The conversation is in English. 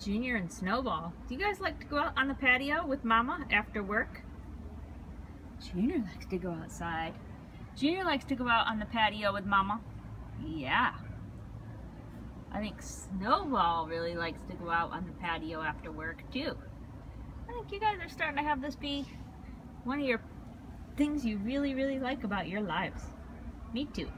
Junior and Snowball. Do you guys like to go out on the patio with Mama after work? Junior likes to go outside. Junior likes to go out on the patio with Mama. Yeah. I think Snowball really likes to go out on the patio after work too. I think you guys are starting to have this be one of your things you really, really like about your lives. Me too.